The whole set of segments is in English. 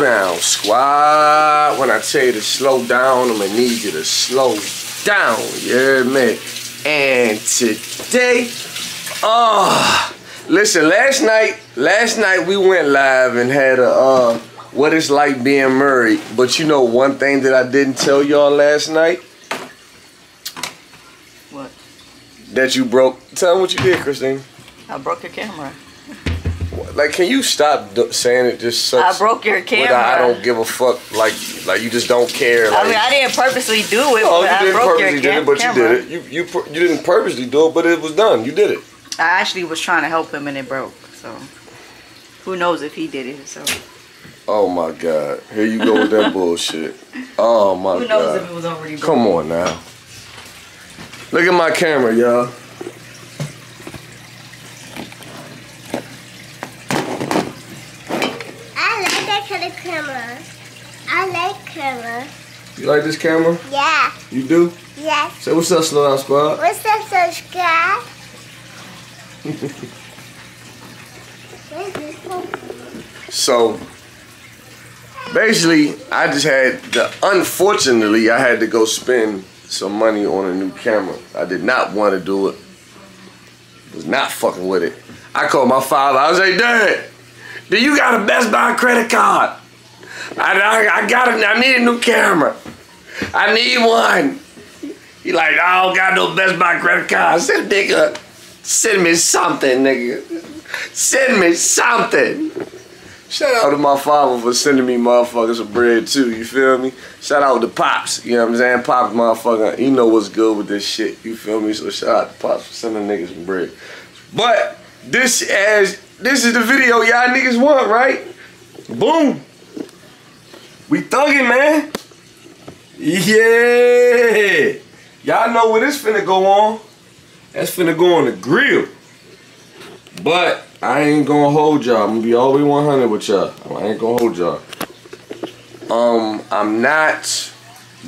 slow down, squad. When I tell you to slow down, I'm gonna need you to slow down. You hear me? And today, oh, listen. Last night, last night we went live and had a uh, what it's like being married. But you know one thing that I didn't tell y'all last night. What? That you broke. Tell them what you did, Christine. I broke your camera. Like, can you stop d- saying it just such? I broke your camera. I don't give a fuck. Like, like you just don't care. Like, I mean, I didn't purposely do it, oh, you I didn't broke purposely cam- it, but camera. you did it. You you you didn't purposely do it, but it was done. You did it. I actually was trying to help him and it broke. So, who knows if he did it? So, Oh my god, here you go with that bullshit. Oh my God! who knows god. if it was already broke? Come on now. Look at my camera, y'all. I like that kind of camera. I like camera. You like this camera? Yeah. You do? Yes. Say what's up, slow down squad. What's up, subscribe? So basically, I just had the unfortunately I had to go spend some money on a new camera. I did not want to do it. Was not fucking with it. I called my father. I was like, Dad, do you got a Best Buy credit card? I, I, I got it. I need a new camera. I need one. He like, I don't got no Best Buy credit card. I said, nigga, send me something, nigga. Send me something. Shout out to my father for sending me motherfuckers some bread too, you feel me? Shout out to Pops, you know what I'm saying? Pops motherfucker, he know what's good with this shit, you feel me? So shout out to Pops for sending niggas some bread. But this as this is the video y'all niggas want, right? Boom. We thugging, man. Yeah. Y'all know where this finna go on. That's finna go on the grill. But I ain't gonna hold y'all. I'm gonna be all the way 100 with y'all. I ain't gonna hold y'all. Um, I'm not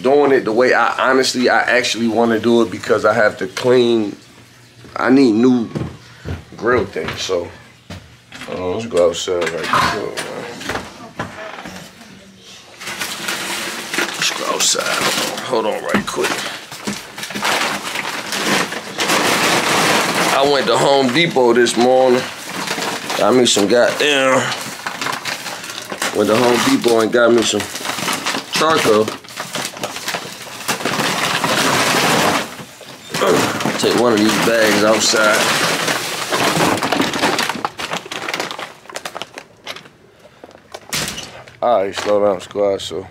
doing it the way I honestly, I actually want to do it because I have to clean. I need new grill things. So, uh, let's go outside right on, hold on right quick. I went to Home Depot this morning. Got me some goddamn. Went to Home Depot and got me some charcoal. Take one of these bags outside. Alright, slow down, squad. So,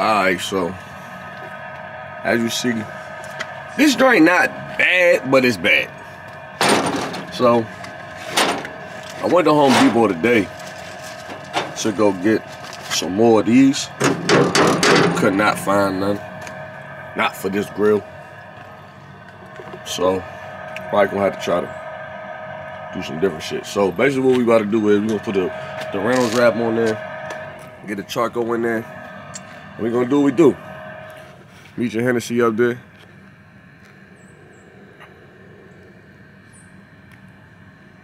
alright, so as you see, this joint not bad, but it's bad. So I went to Home Depot today to go get some more of these. Could not find none. Not for this grill. So probably gonna have to try to do some different shit. So basically what we about to do is we're gonna put the, the Reynolds wrap on there, get the charcoal in there. And we gonna do what we do. Meet your Hennessy up there.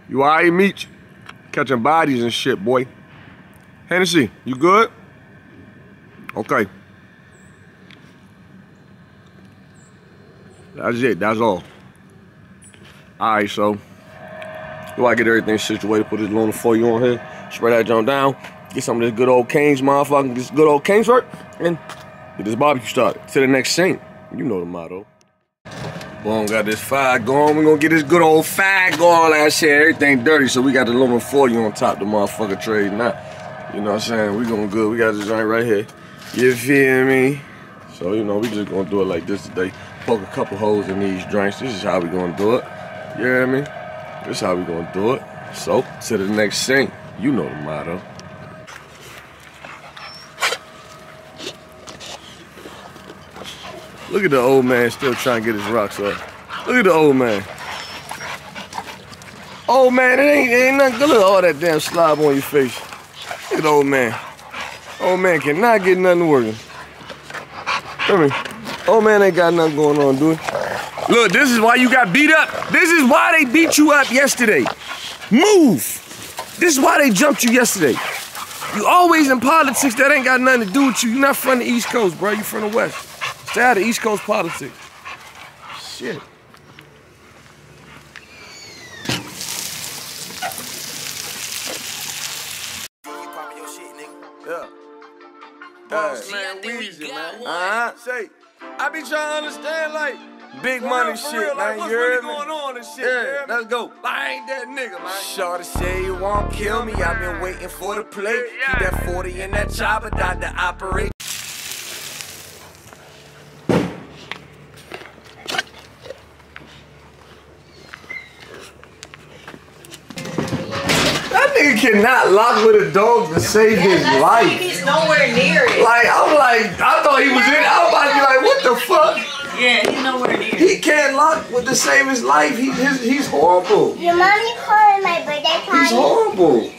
You alright, Meech? Catching bodies and shit, boy. Hennessy, you good? Okay. That's it, that's all. Alright, so. Do I get everything situated, put this loan for you on here, spray that jump down, get some of this good old Cane's motherfucking, this good old Cane's work, and get this barbecue started. To the next scene. You know the motto. Boom, got this fire going. We're gonna get this good old fire going last year. Everything dirty, so we got the aluminum foil on top of the motherfucker tray now. You know what I'm saying? We going good. We got this joint right here. You feel me? So, you know, we just gonna do it like this today. Poke a couple holes in these drinks. This is how we gonna do it. You hear me? This is how we gonna do it. So, to the next scene. You know the motto. Look at the old man still trying to get his rocks up. Look at the old man. Old man, it ain't, it ain't nothing good. Look at all that damn slob on your face. Look at the old man. Old man cannot get nothing working. Hear me? Old man ain't got nothing going on, dude. Look, this is why you got beat up. This is why they beat you up yesterday. Move. This is why they jumped you yesterday. You always in politics that ain't got nothing to do with you. You're not from the East Coast, bro. You're from the West. Stay out of East Coast politics. Shit. Yeah. Boss, man, man, Weezy, man. Uh-huh. Say, I be trying to understand, like, big money for shit, real, man. like, what's you really heard me? going on and shit, Yeah, man? let's go. I ain't that nigga, man. Shorty say you won't kill me. I've been waiting for the play. Keep that 40 in that chopper, died to operate. That nigga cannot lock with a dog to save his life. He's nowhere near it. Like, I'm like, I thought he was in. I'm about to be like, what the fuck? Yeah, he's nowhere near it. He can't lock with to save his life. He, his, he's horrible. Your mommy calling my birthday party. He's party. horrible. You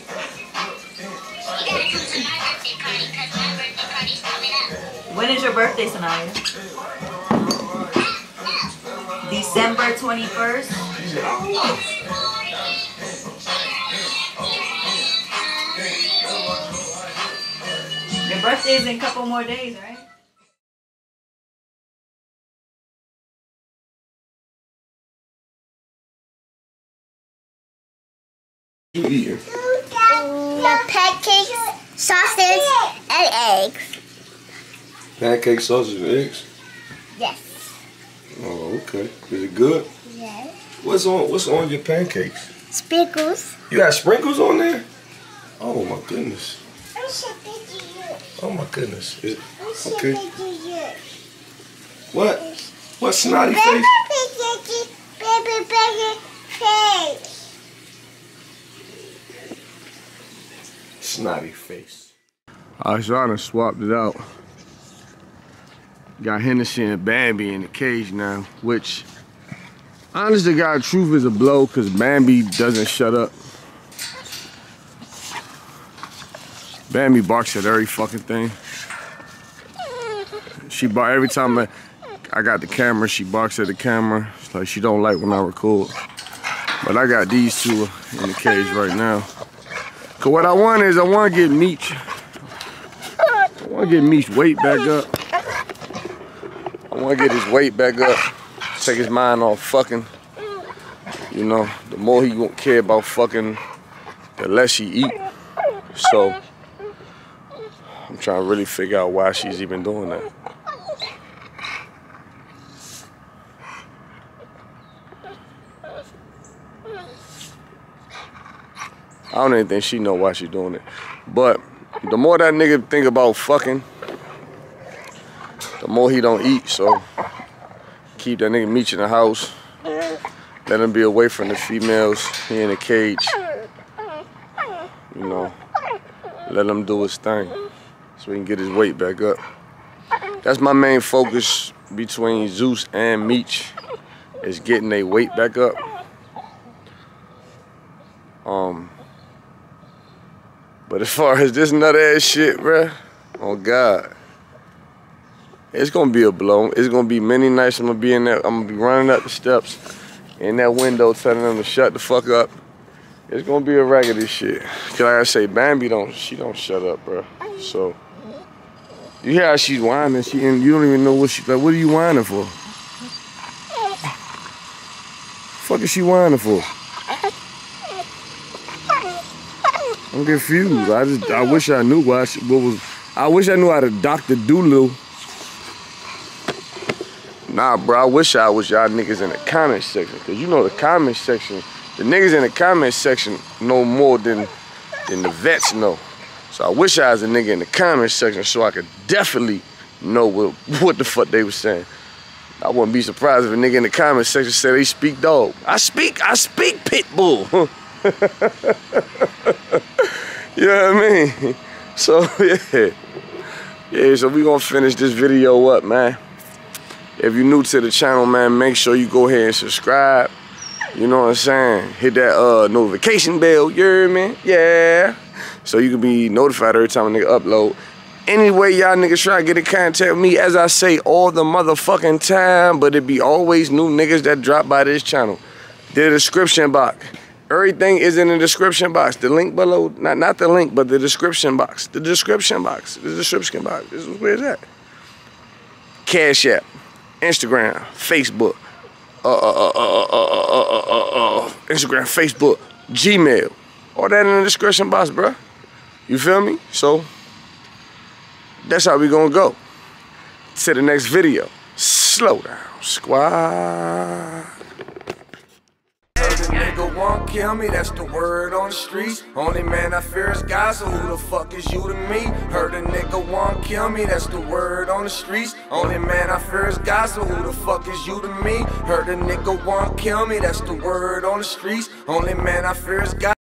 gotta come to my birthday party because my birthday party's coming up. When is your birthday, Sanaya? December 21st? Your birthday is in a couple more days, right? You eating? The pancakes, sausage, and eggs. Pancake sausage and eggs. Yes. Oh, okay. Is it good? Yes. What's on What's on your pancakes? Sprinkles. You got sprinkles on there? Oh my goodness. I'm so busy. Oh my goodness. Is, okay. busy. What? What snotty Baby, face? baby, baby, baby, face. Snotty face. Uh, I was trying to swap it out. Got Hennessy and Bambi in the cage now, which, honestly, to God, truth is a blow because Bambi doesn't shut up. Bambi barks at every fucking thing. She bark every time I, I got the camera. She barks at the camera. It's like she don't like when I record. But I got these two in the cage right now. Cause what I want is I want to get Meech. I want to get Meech weight back up. I want to get his weight back up. Take his mind off fucking. You know, the more he won't care about fucking, the less he eat. So trying to really figure out why she's even doing that. I don't even think she know why she doing it. But the more that nigga think about fucking, the more he don't eat. So keep that nigga Meech in the house. Let him be away from the females. He in a cage. You know, let him do his thing so he can get his weight back up. That's my main focus between Zeus and Meech is getting their weight back up. Um, but as far as this nut ass shit, bruh, oh God. It's gonna be a blow. It's gonna be many nights I'm gonna be in there. I'm gonna be running up the steps in that window telling them to shut the fuck up. It's gonna be a raggedy shit. Cause like I say, Bambi don't she don't shut up, bruh. So you hear how she's whining, she and you don't even know what she like, what are you whining for? Fuck is she whining for? I'm confused. I just I wish I knew why she what was I wish I knew how to Dr. Dolittle. Nah, bro, I wish I was y'all niggas in the comment section. Cause you know the comment section, the niggas in the comment section know more than than the vets know. So I wish I was a nigga in the comment section so I could definitely know what, what the fuck they was saying. I wouldn't be surprised if a nigga in the comment section said they speak dog. I speak, I speak pit bull. you know what I mean? So yeah. Yeah, so we gonna finish this video up, man. If you're new to the channel, man, make sure you go ahead and subscribe. You know what I'm saying? Hit that uh, notification bell, you hear me? Yeah. So you can be notified every time a nigga upload. Anyway, y'all niggas try to get in contact with me, as I say all the motherfucking time, but it be always new niggas that drop by this channel. The description box Everything is in the description box. The link below, not not the link, but the description box. The description box. The description box. This is where it's at. Cash App, Instagram, Facebook, uh, uh, uh, uh, uh, uh, uh, uh, uh, Instagram, Facebook, Gmail. All that in the description box, bruh. You feel me? So that's how we gonna go. To the next video. Slow down, squad. Nigga won't kill me, that's the word on the streets. Only man I fear is God, so who the fuck is you to me? Heard a nigga won't kill me, that's the word on the streets. Only man I fear is God, so who the fuck is you to me? Heard a nigga won't kill me, that's the word on the streets. Only man I fear is God.